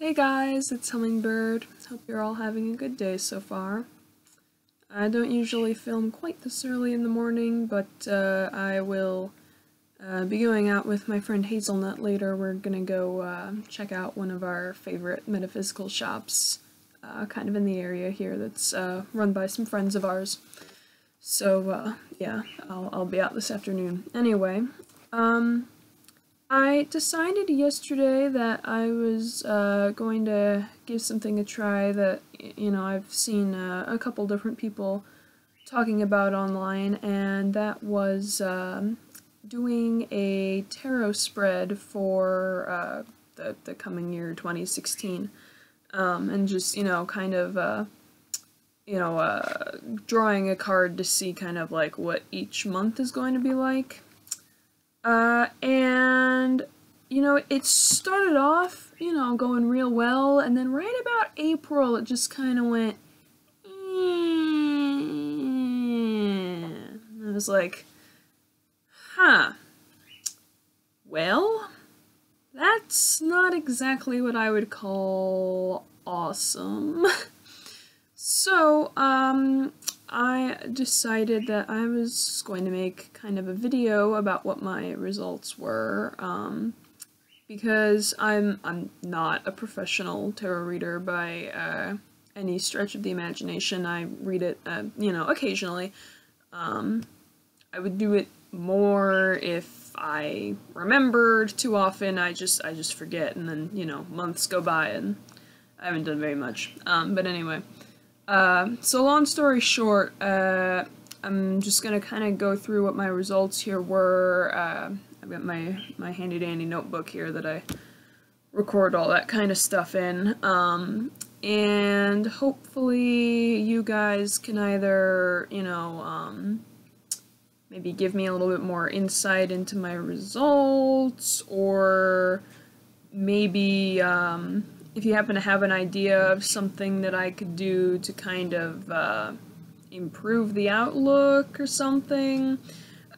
Hey guys, it's Hummingbird. Hope you're all having a good day so far. I don't usually film quite this early in the morning, but uh, I will uh, be going out with my friend Hazelnut later. We're gonna go uh, check out one of our favorite metaphysical shops, uh, kind of in the area here, that's uh, run by some friends of ours. So, uh, yeah, I'll, I'll be out this afternoon. Anyway, um, I decided yesterday that I was uh, going to give something a try that, you know, I've seen uh, a couple different people talking about online, and that was um, doing a tarot spread for uh, the, the coming year 2016. Um, and just, you know, kind of, uh, you know, uh, drawing a card to see kind of like what each month is going to be like. Uh, and, you know, it started off, you know, going real well, and then right about April, it just kind of went, I was like, huh, well, that's not exactly what I would call awesome. so, um, I decided that I was going to make kind of a video about what my results were, um, because I'm I'm not a professional tarot reader by uh, any stretch of the imagination. I read it, uh, you know, occasionally. Um, I would do it more if I remembered too often. I just I just forget, and then you know months go by and I haven't done very much. Um, but anyway. Uh, so long story short, uh, I'm just gonna kind of go through what my results here were. Uh, I've got my, my handy dandy notebook here that I record all that kind of stuff in. Um, and hopefully you guys can either, you know, um, maybe give me a little bit more insight into my results, or maybe, um, if you happen to have an idea of something that I could do to kind of uh, improve the outlook or something.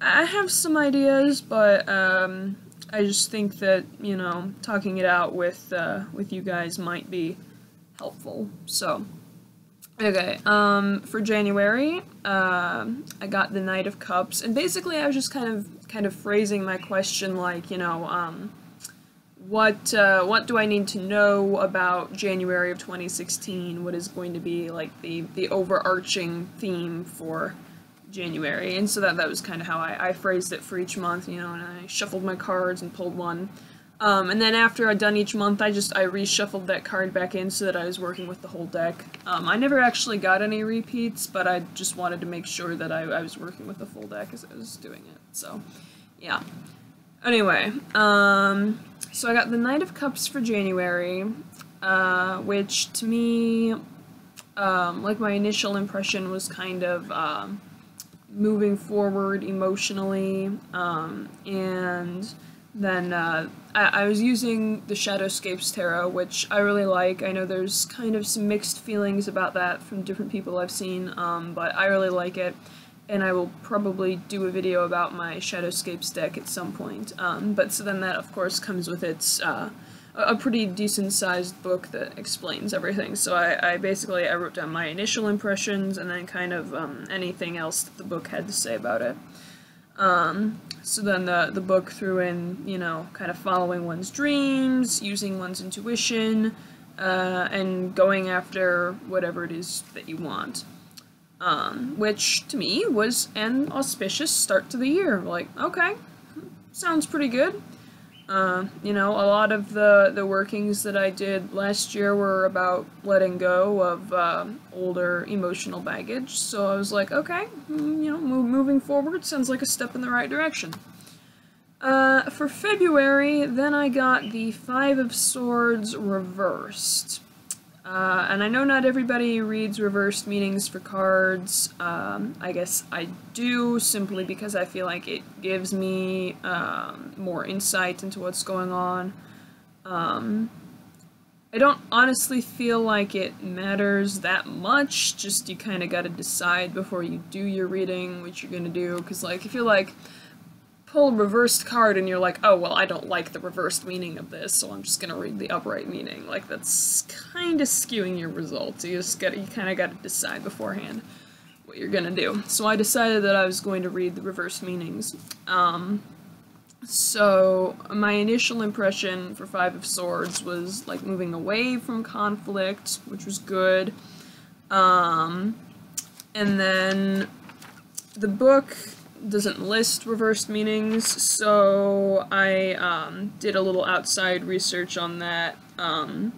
I have some ideas, but um, I just think that you know talking it out with uh, with you guys might be helpful. So, okay, um, for January, uh, I got the Knight of Cups, and basically I was just kind of kind of phrasing my question like you know. Um, what uh, what do I need to know about January of 2016? What is going to be like the the overarching theme for January? And so that that was kind of how I, I phrased it for each month, you know. And I shuffled my cards and pulled one. Um, and then after I'd done each month, I just I reshuffled that card back in so that I was working with the whole deck. Um, I never actually got any repeats, but I just wanted to make sure that I, I was working with the full deck as I was doing it. So, yeah. Anyway, um, so I got the Knight of Cups for January, uh, which to me, um, like my initial impression was kind of um, moving forward emotionally, um, and then uh, I, I, was using the Shadowscapes Tarot, which I really like. I know there's kind of some mixed feelings about that from different people I've seen, um, but I really like it and I will probably do a video about my Shadowscapes deck at some point. Um, but so then that, of course, comes with its uh, a pretty decent-sized book that explains everything. So I, I, basically I wrote down my initial impressions and then kind of um, anything else that the book had to say about it. Um, so then the the book threw in, you know, kind of following one's dreams, using one's intuition, uh, and going after whatever it is that you want um, which to me was an auspicious start to the year. Like, okay, sounds pretty good. Uh, you know, a lot of the, the workings that I did last year were about letting go of uh, older emotional baggage, so I was like, okay, mm, you know, move, moving forward sounds like a step in the right direction. Uh, for February, then I got the Five of Swords reversed. Uh, and I know not everybody reads reversed meanings for cards. Um, I guess I do simply because I feel like it gives me um, more insight into what's going on. Um, I don't honestly feel like it matters that much, just you kind of got to decide before you do your reading what you're going to do, because like, if you're like, pull a reversed card and you're like, oh, well, I don't like the reversed meaning of this, so I'm just gonna read the upright meaning. Like, that's kind of skewing your results. You just gotta, you kind of gotta decide beforehand what you're gonna do. So I decided that I was going to read the reversed meanings. Um, so my initial impression for Five of Swords was like moving away from conflict, which was good. Um, and then the book doesn't list reversed meanings, so I um, did a little outside research on that. Um,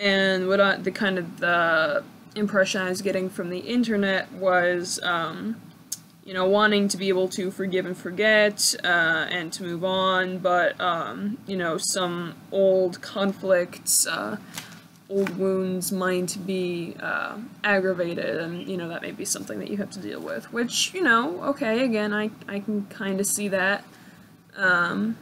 and what I, the kind of the impression I was getting from the internet was, um, you know, wanting to be able to forgive and forget uh, and to move on, but, um, you know, some old conflicts, uh, old wounds might be uh, aggravated, and, you know, that may be something that you have to deal with, which, you know, okay, again, I, I can kind of see that. Um,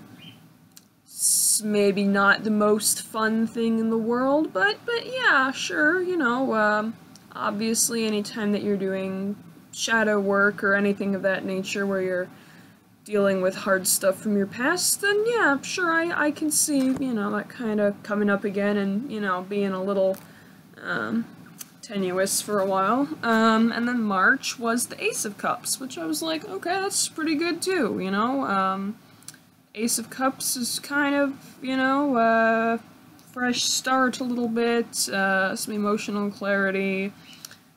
maybe not the most fun thing in the world, but but yeah, sure, you know, um, obviously anytime that you're doing shadow work or anything of that nature where you're dealing with hard stuff from your past, then yeah, sure, I, I can see, you know, that kind of coming up again and, you know, being a little um, tenuous for a while. Um, and then March was the Ace of Cups, which I was like, okay, that's pretty good too, you know? Um, Ace of Cups is kind of, you know, uh, fresh start a little bit, uh, some emotional clarity,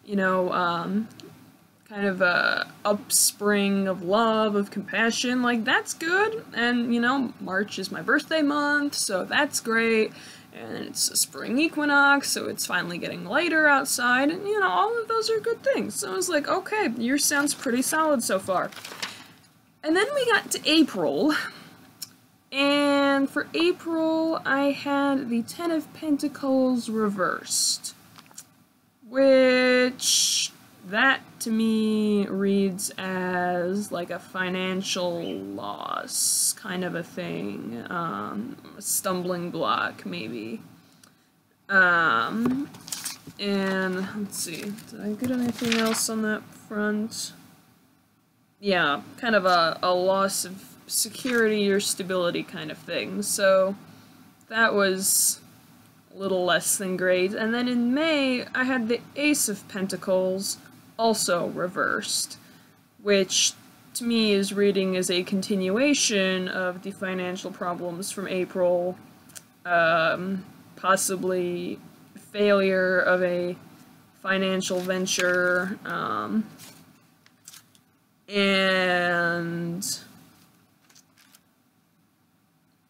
you know, um, kind of a upspring of love, of compassion, like that's good. And you know, March is my birthday month, so that's great. And it's a spring equinox, so it's finally getting lighter outside, and you know, all of those are good things. So I was like, okay, your sounds pretty solid so far. And then we got to April, and for April, I had the Ten of Pentacles reversed. Which, that to me reads as like a financial loss kind of a thing. Um, a stumbling block, maybe. Um, and let's see, did I get anything else on that front? Yeah, kind of a, a loss of security or stability kind of thing. So that was a little less than great. And then in May, I had the Ace of Pentacles also reversed, which to me is reading as a continuation of the financial problems from April, um, possibly failure of a financial venture, um, and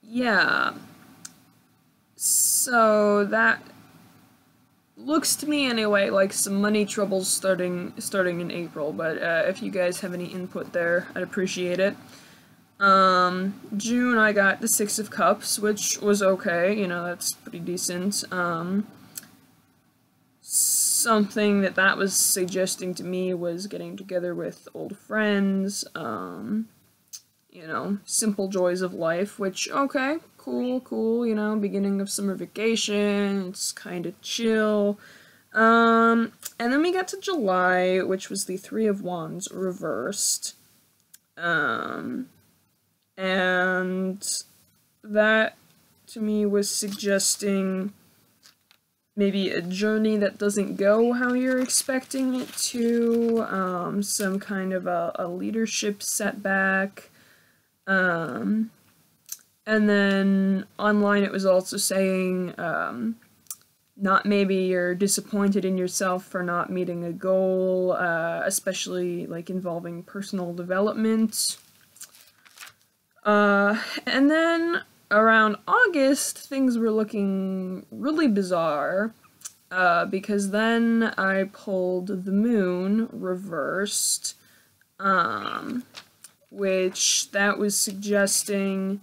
yeah. So that looks to me anyway like some money troubles starting starting in April, but uh, if you guys have any input there, I'd appreciate it. Um, June I got the Six of Cups, which was okay, you know, that's pretty decent. Um, something that that was suggesting to me was getting together with old friends, um, you know, simple joys of life, which, okay, cool, cool, you know, beginning of summer vacation, it's kind of chill. Um, and then we got to July, which was the Three of Wands reversed. Um, and that to me was suggesting maybe a journey that doesn't go how you're expecting it to, um, some kind of a, a leadership setback, um, and then online it was also saying um, not maybe you're disappointed in yourself for not meeting a goal, uh, especially like involving personal development. Uh, and then around August, things were looking really bizarre. Uh, because then I pulled the moon reversed, um, which that was suggesting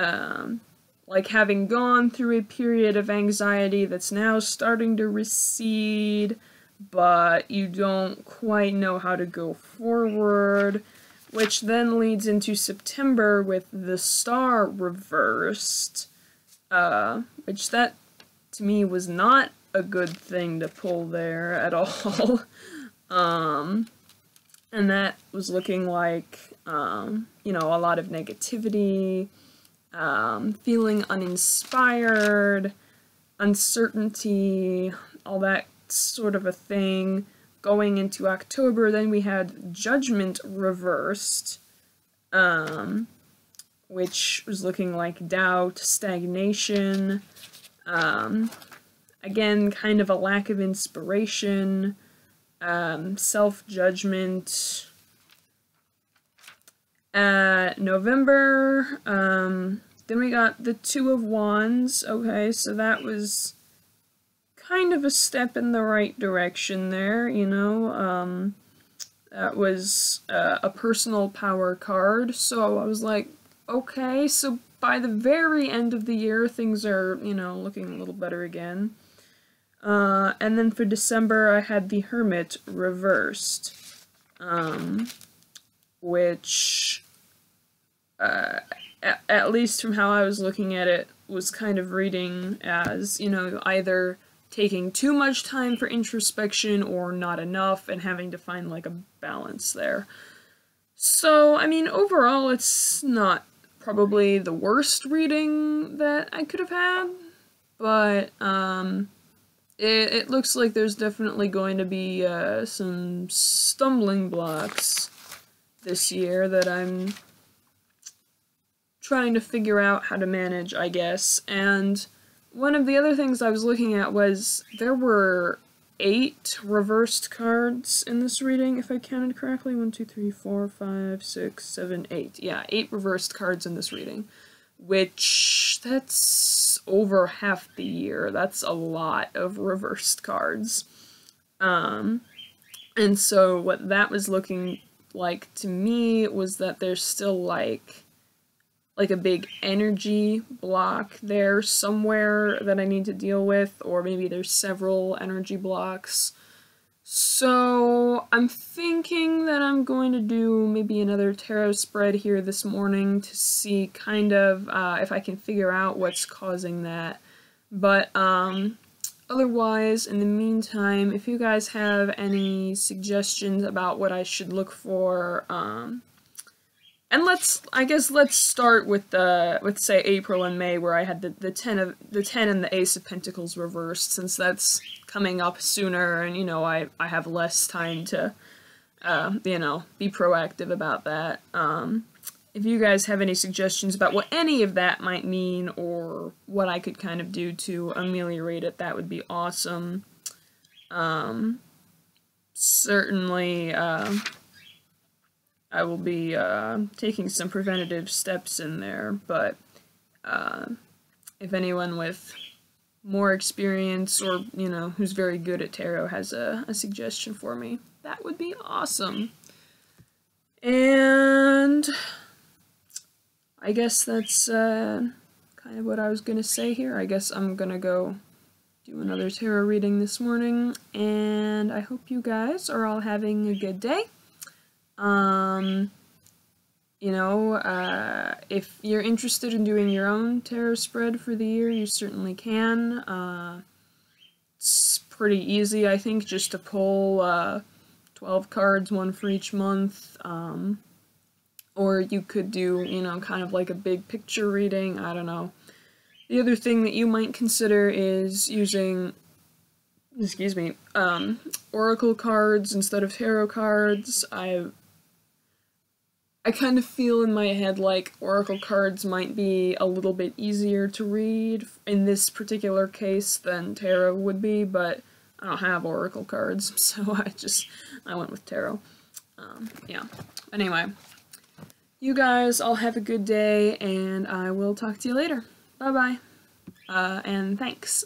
um, like having gone through a period of anxiety that's now starting to recede, but you don't quite know how to go forward, which then leads into September with the star reversed, uh, which that to me was not a good thing to pull there at all. um, and that was looking like, um, you know, a lot of negativity, um, feeling uninspired, uncertainty, all that sort of a thing. Going into October, then we had Judgment reversed, um, which was looking like doubt, stagnation, um, again, kind of a lack of inspiration, um, self-judgment. Uh, November, um, then we got the Two of Wands. Okay, so that was kind of a step in the right direction there, you know. Um, that was uh, a personal power card, so I was like, okay, so by the very end of the year, things are, you know, looking a little better again. Uh, and then for December, I had the Hermit reversed, um, which, uh, at, least from how I was looking at it, was kind of reading as, you know, either taking too much time for introspection or not enough and having to find like a balance there. So, I mean, overall, it's not probably the worst reading that I could have had, but um, it, it looks like there's definitely going to be uh, some stumbling blocks this year that I'm trying to figure out how to manage, I guess. And one of the other things I was looking at was there were eight reversed cards in this reading, if I counted correctly. One, two, three, four, five, six, seven, eight. Yeah, eight reversed cards in this reading, which that's over half the year. That's a lot of reversed cards. Um, and so what that was looking like to me was that there's still like like a big energy block there somewhere that I need to deal with, or maybe there's several energy blocks. So I'm thinking that I'm going to do maybe another tarot spread here this morning to see kind of uh, if I can figure out what's causing that. But um, otherwise, in the meantime, if you guys have any suggestions about what I should look for, um, and let's, I guess, let's start with the, with say April and May, where I had the the ten of the ten and the Ace of Pentacles reversed, since that's coming up sooner, and you know I I have less time to, uh, you know, be proactive about that. Um, if you guys have any suggestions about what any of that might mean, or what I could kind of do to ameliorate it, that would be awesome. Um, certainly. Uh, I will be uh, taking some preventative steps in there, but uh, if anyone with more experience or, you know, who's very good at tarot has a, a suggestion for me, that would be awesome. And I guess that's uh, kind of what I was going to say here. I guess I'm going to go do another tarot reading this morning, and I hope you guys are all having a good day. Um, you know, uh, if you're interested in doing your own tarot spread for the year, you certainly can. Uh, it's pretty easy, I think, just to pull uh, 12 cards, one for each month. Um, or you could do, you know, kind of like a big picture reading. I don't know. The other thing that you might consider is using, excuse me, um, oracle cards instead of tarot cards. I I kind of feel in my head like Oracle cards might be a little bit easier to read in this particular case than Tarot would be, but I don't have Oracle cards, so I just, I went with Tarot. Um, yeah. Anyway, you guys all have a good day, and I will talk to you later. Bye-bye. Uh, and thanks.